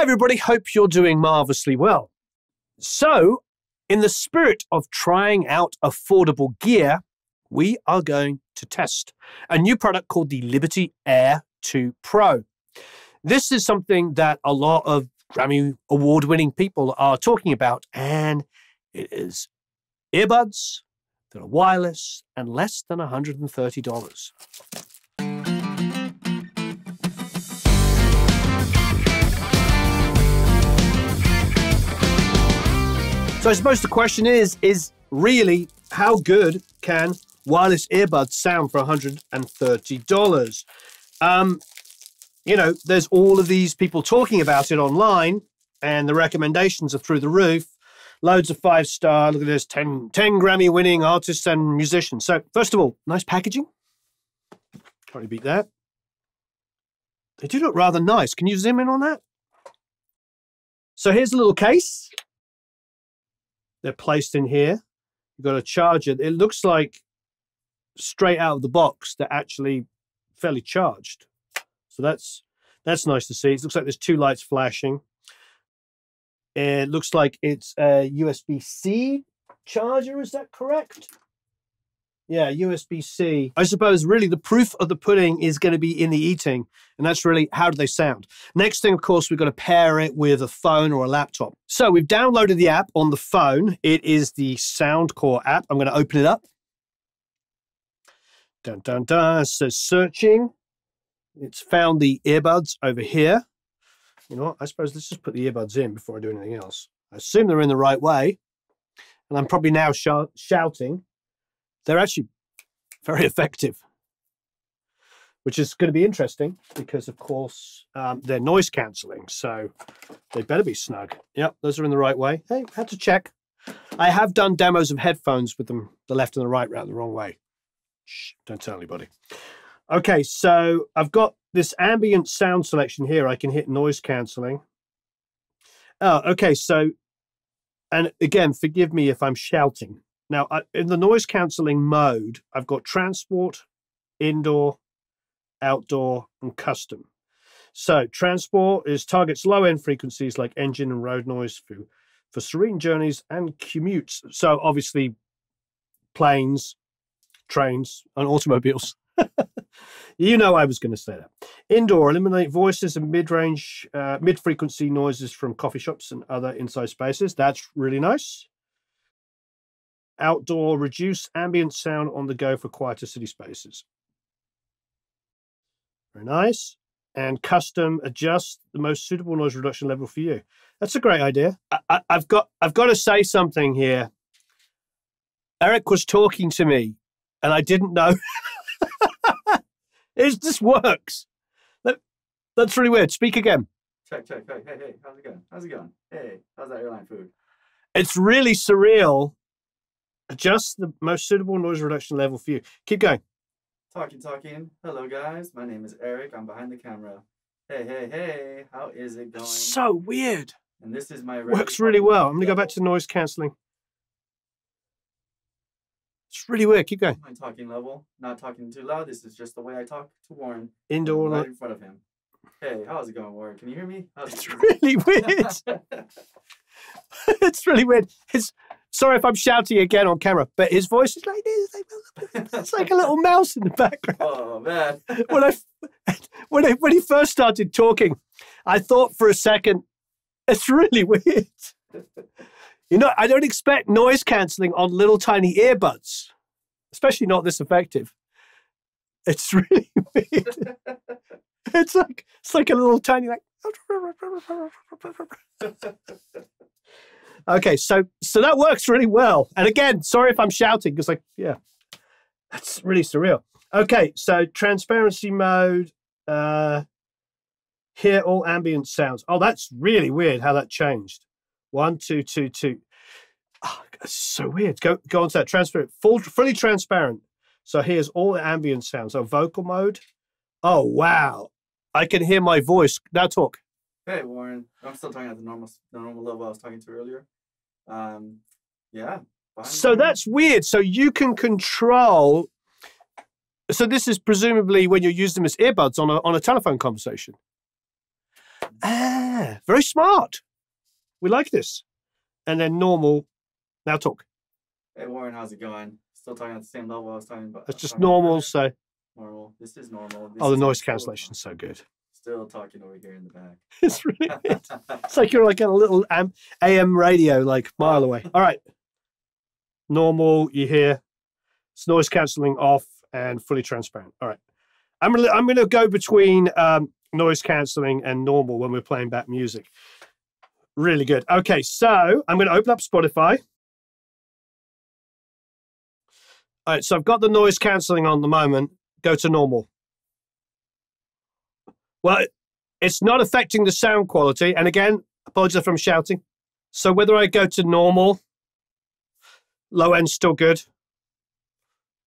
Hi, everybody. Hope you're doing marvelously well. So, in the spirit of trying out affordable gear, we are going to test a new product called the Liberty Air 2 Pro. This is something that a lot of Grammy award winning people are talking about, and it is earbuds that are wireless and less than $130. So I suppose the question is, is really how good can wireless earbuds sound for $130? Um, you know, there's all of these people talking about it online, and the recommendations are through the roof. Loads of five star. Look at this 10, 10 Grammy winning artists and musicians. So, first of all, nice packaging. Can't really beat that? They do look rather nice. Can you zoom in on that? So, here's a little case. They're placed in here. You've got a charger. It looks like straight out of the box, they're actually fairly charged. So that's that's nice to see. It looks like there's two lights flashing. It looks like it's a USB C charger. Is that correct? Yeah, USB C. I suppose really the proof of the pudding is going to be in the eating, and that's really how do they sound. Next thing, of course, we've got to pair it with a phone or a laptop. So we've downloaded the app on the phone. It is the Soundcore app. I'm going to open it up. Dun dun dun. Says searching. It's found the earbuds over here. You know what? I suppose let's just put the earbuds in before I do anything else. I assume they're in the right way. And I'm probably now sh shouting they're actually very effective, which is going to be interesting because, of course, um, they're noise cancelling. So they better be snug. Yep, those are in the right way. Hey, had to check. I have done demos of headphones with them, the left and the right route the wrong way. Shh, don't tell anybody. Okay, so I've got this ambient sound selection here. I can hit noise cancelling. Oh, okay, so, and again, forgive me if I'm shouting. Now, in the noise cancelling mode, I've got transport, indoor, outdoor, and custom. So, transport is targets low end frequencies like engine and road noise for, for serene journeys and commutes. So, obviously, planes, trains, and automobiles. you know I was going to say that. Indoor, eliminate voices and mid-range, uh, mid-frequency noises from coffee shops and other inside spaces. That's really nice outdoor, reduce ambient sound on the go for quieter city spaces. Very nice. And custom adjust the most suitable noise reduction level for you. That's a great idea. I, have got I've got to say something here. Eric was talking to me, and I didn't know. it just works. That, that's really weird. Speak again. Check, check, check. Hey, hey, how's it going? How's it going? Hey, how's that airline food? It's really surreal Adjust the most suitable noise reduction level for you. Keep going. Talking, talking. Hello, guys. My name is Eric. I'm behind the camera. Hey, hey, hey. How is it going? so weird. And this is my works really well. I'm gonna go back to noise cancelling. It's really weird. Keep going. My talking level. Not talking too loud. This is just the way I talk to Warren. Indoor. Right in front of him. Hey, how's it going, Warren? Can you hear me? How's it's it really weird. it's really weird. It's Sorry if I'm shouting again on camera, but his voice is like this. It's like a little mouse in the background. Oh man! when I when I, when he first started talking, I thought for a second, it's really weird. You know, I don't expect noise cancelling on little tiny earbuds, especially not this effective. It's really weird. it's like it's like a little tiny like. Okay, so so that works really well. And again, sorry if I'm shouting because like yeah, that's really surreal. Okay, so transparency mode. Uh, hear all ambient sounds. Oh, that's really weird how that changed. One, two, two, two. Oh, that's so weird. Go go on to that. Transparent, full, fully transparent. So here's all the ambient sounds. So vocal mode. Oh wow, I can hear my voice now. Talk. Hey Warren, I'm still talking at the normal the normal level I was talking to earlier. Um, yeah. So that's weird. So you can control. So this is presumably when you use them as earbuds on a on a telephone conversation. Ah, very smart. We like this. And then normal. Now talk. Hey Warren, how's it going? Still talking at the same level I was talking about. It's just normal. So, normal. This is normal. This oh, the noise still- cancellation's so good. Still talking over here in the back. It's really good. It's like you're like on a little AM, AM radio, like mile away. All right. Normal, you hear. It's noise cancelling off and fully transparent. All right. I'm gonna, I'm gonna go between um, noise cancelling and normal when we're playing back music. Really good. Okay, so I'm gonna open up Spotify. All right, so I've got the noise cancelling on the moment. Go to normal. Well, it's not affecting the sound quality. And again, apologize from shouting. So whether I go to normal, low end still good,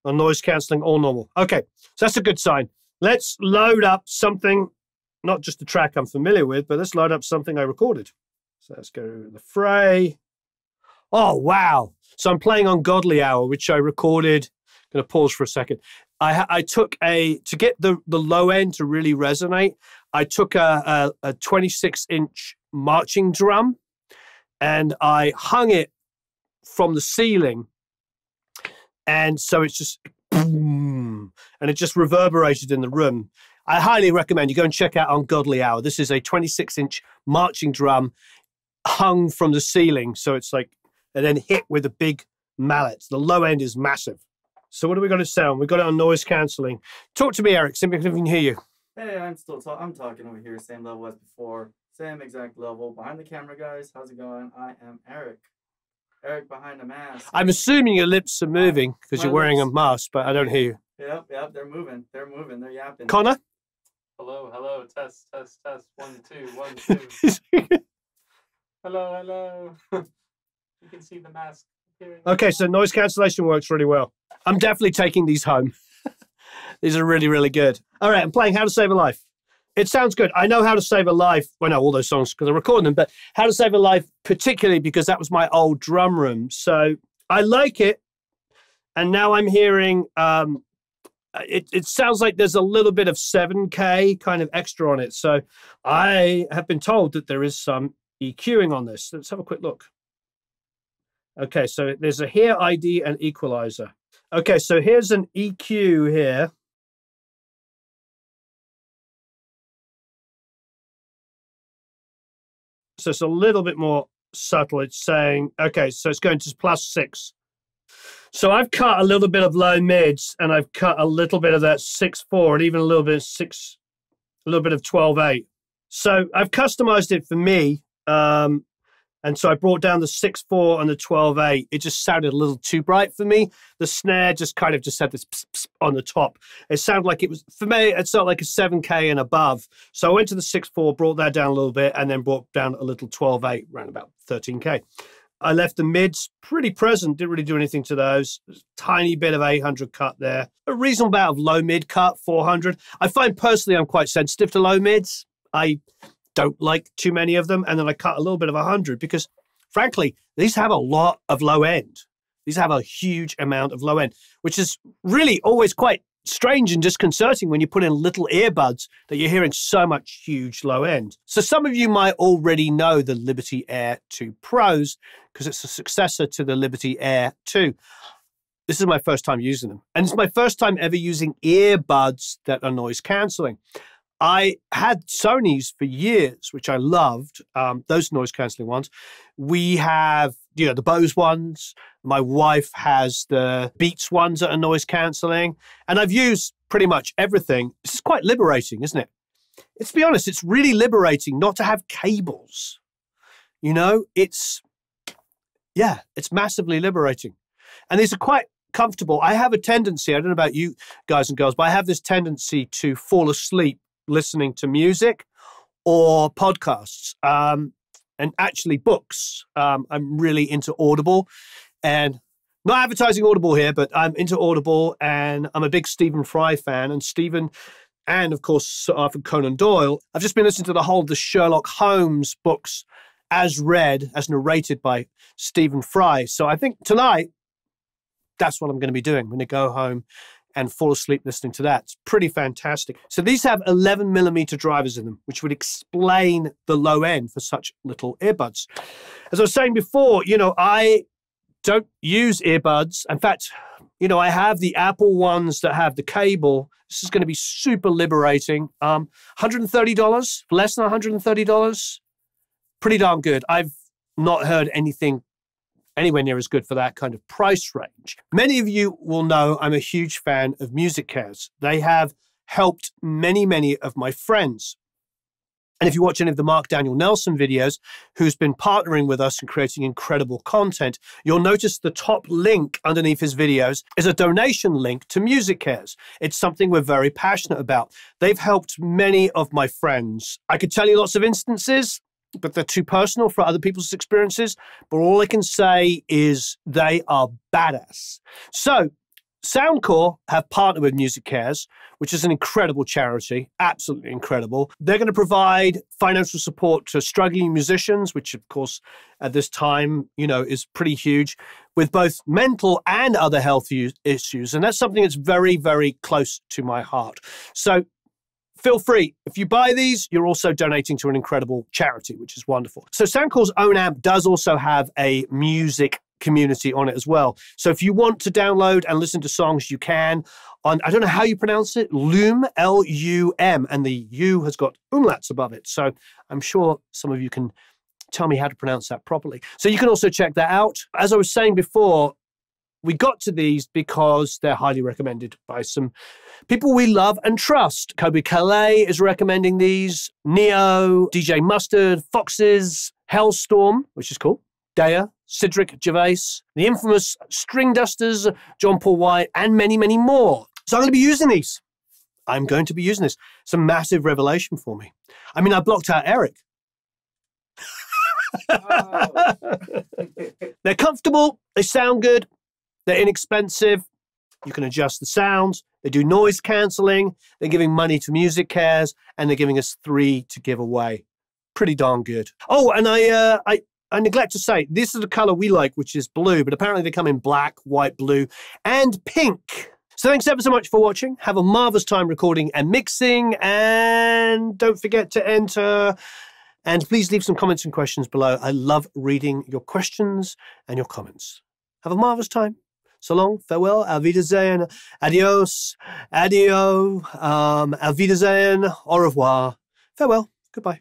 or noise cancelling, all normal. Okay, so that's a good sign. Let's load up something, not just a track I'm familiar with, but let's load up something I recorded. So let's go to the fray. Oh, wow. So I'm playing Ungodly Hour, which I recorded. Going to pause for a second. I, I took a, to get the, the low end to really resonate, I took a, a, a 26 inch marching drum and I hung it from the ceiling. And so it's just boom, and it just reverberated in the room. I highly recommend you go and check out Ungodly Hour. This is a 26 inch marching drum hung from the ceiling. So it's like, and then hit with a big mallet. The low end is massive. So what are we going to sound? We've got it on noise cancelling. Talk to me, Eric. See if I can hear you. Hey, I'm still talk- I'm talking over here, same level as before, same exact level. Behind the camera, guys, how's it going? I am Eric. Eric behind the mask. I'm assuming your lips are moving because My you're wearing a mask, but I don't hear you. Yep, yep, they're moving. They're moving. They're yapping. Connor? Hello, hello, test, test, test. One, two, one, two. hello, hello. you can see the mask appearing. Okay, so noise cancellation works really well. I'm definitely taking these home. these are really, really good. All right, I'm playing How to Save a Life. It sounds good. I know How to Save a Life. Well, no, all those songs because I'm recording them, but How to Save a Life, particularly because that was my old drum room. So I like it. And now I'm hearing um, it, it sounds like there's a little bit of 7K kind of extra on it. So I have been told that there is some EQing on this. Let's have a quick look. Okay, so there's a HearID and equalizer. Okay, so here's an EQ here. So it's a little bit more subtle. It's saying, okay, so it's going to plus six. So I've cut a little bit of low mids and I've cut a little bit of that six four and even a little bit of six, a little bit of twelve eight. So I've customized it for me. Um, and so I brought down the six four and the twelve eight. It just sounded a little too bright for me. The snare just kind of just had this pss, pss on the top. It sounded like it was for me. It sounded like a seven k and above. So I went to the six four, brought that down a little bit, and then brought down a little twelve eight, around about thirteen k. I left the mids pretty present. Didn't really do anything to those. Tiny bit of 800 cut there. A reasonable amount of low mid cut, 400. I find personally I'm quite sensitive to low mids. I don't like too many of them. And then I cut a little bit of 100 because, frankly, these have a lot of low end. These have a huge amount of low end, which is really always quite strange and disconcerting when you put in little earbuds that you're hearing so much huge low end. So some of you might already know the Liberty Air 2 Pros because it's a successor to the Liberty Air 2. This is my first time using them. And it's my first time ever using earbuds that are noise cancelling. I had Sony's for years, which I loved, um, those noise cancelling ones. We have, you know, the Bose ones. My wife has the Beats ones that are noise cancelling. And I've used pretty much everything. This is quite liberating, isn't it? Let's be honest, it's really liberating not to have cables. You know, it's, yeah, it's massively liberating. And these are quite comfortable. I have a tendency, I don't know about you guys and girls, but I have this tendency to fall asleep listening to music or podcasts um, and actually books. Um, I'm really into Audible and not advertising Audible here, but I'm into Audible and I'm a big Stephen Fry fan. And Stephen, and of course, Sir Arthur Conan Doyle. I've just been listening to the whole of the Sherlock Holmes books as read, as narrated by Stephen Fry. So I think tonight, that's what I'm going to be doing. I'm going to go home and fall asleep listening to that. It's pretty fantastic. So these have 11 millimeter drivers in them, which would explain the low end for such little earbuds. As I was saying before, you know, I don't use earbuds. In fact, you know, I have the Apple ones that have the cable. This is going to be super liberating. Um, $130, less than $130. Pretty darn good. I've not heard anything anywhere near as good for that kind of price range. Many of you will know I'm a huge fan of MusiCares. They have helped many, many of my friends. And if you watch any of the Mark Daniel Nelson videos, who's been partnering with us and creating incredible content, you'll notice the top link underneath his videos is a donation link to MusiCares. It's something we're very passionate about. They've helped many of my friends. I could tell you lots of instances but they're too personal for other people's experiences. But all I can say is they are badass. So, Soundcore have partnered with MusiCares, which is an incredible charity, absolutely incredible. They're going to provide financial support to struggling musicians, which of course at this time, you know, is pretty huge, with both mental and other health issues. And that's something that's very, very close to my heart. So feel free. If you buy these, you're also donating to an incredible charity, which is wonderful. So Soundcore's own amp does also have a music community on it as well. So if you want to download and listen to songs, you can on, I don't know how you pronounce it, Lum, L U M, and the U has got umlauts above it. So I'm sure some of you can tell me how to pronounce that properly. So you can also check that out. As I was saying before, we got to these because they're highly recommended by some people we love and trust. Colbie Caillat is recommending these, Ne-Yo, DJ Mustard, Foxes, Halestorm, which is cool, Daya, Cedric Gervais, the infamous Stringdusters, John Paul White, and many, many more. So I'm going to be using these. I'm going to be using this. It's a massive revelation for me. I mean, I blocked out Eric. They're comfortable, they sound good, they're inexpensive. You can adjust the sounds. They do noise cancelling. They're giving money to MusiCares, and they're giving us three to give away. Pretty darn good. Oh, and I, uh, I, I neglect to say this is the color we like, which is blue. But apparently they come in black, white, blue, and pink. So thanks ever so much for watching. Have a marvelous time recording and mixing, and don't forget to enter. And please leave some comments and questions below. I love reading your questions and your comments. Have a marvelous time. So long, farewell, auf Wiedersehen, adios, adio, um, auf Wiedersehen, au revoir, farewell, goodbye.